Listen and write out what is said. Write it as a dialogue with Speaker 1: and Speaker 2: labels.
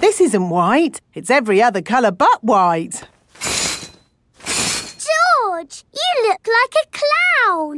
Speaker 1: This isn't white. It's every other colour but white.
Speaker 2: George, you look like a clown.